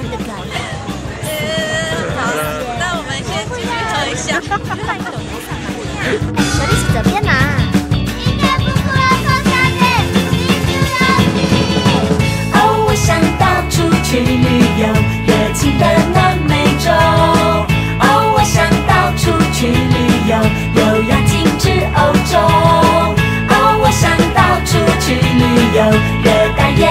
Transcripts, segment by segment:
好的，那我们先介绍一下。手机在这边拿。哦，我想到处去旅游，热情的南美洲。哦，我想到处去旅游，优雅精致欧洲。哦，我想到处去旅游，热带野。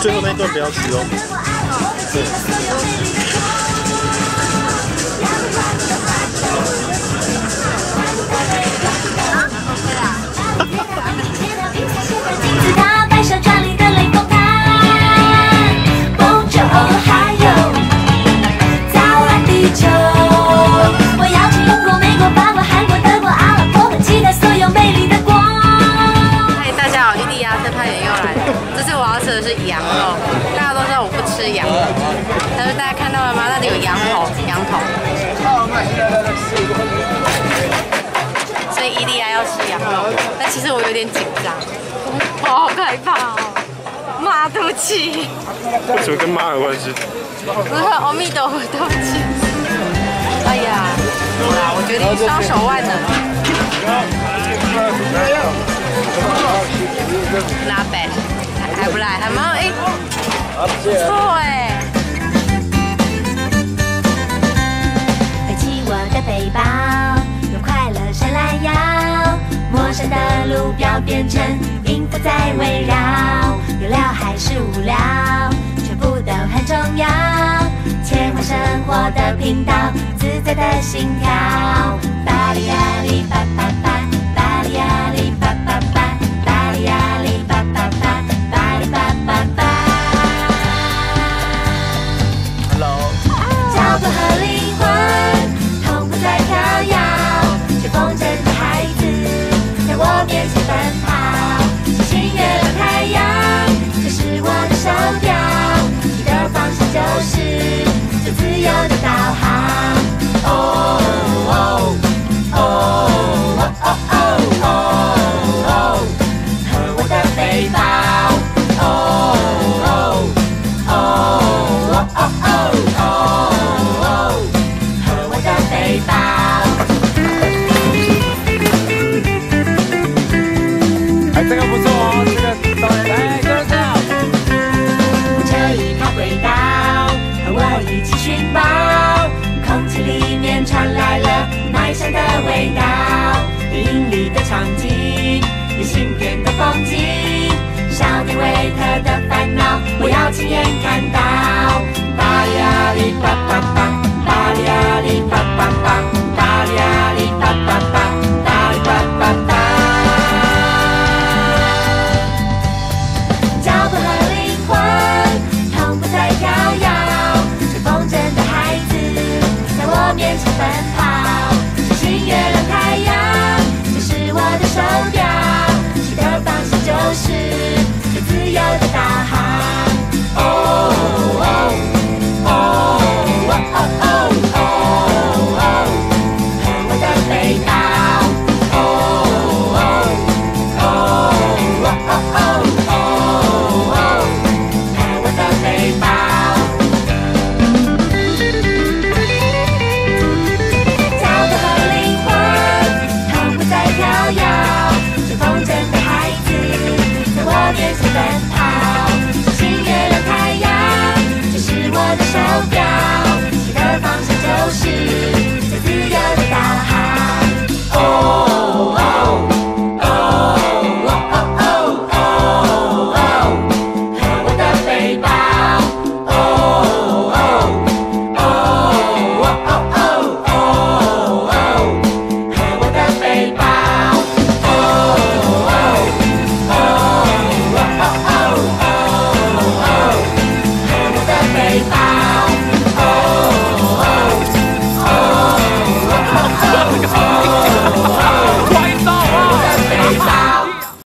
最后那一段不要吃哦。对。有点紧张，我好害怕哦。妈，对不起。为什么跟妈有关系？不是，阿弥陀佛，对不起。哎呀，我决定双手腕的。拉背，还不赖，还蛮哎，不错哎、路标变成音符，在围绕有料还是无聊，全部都很重要。切换生活的频道，自在的心跳。There's 继续吧。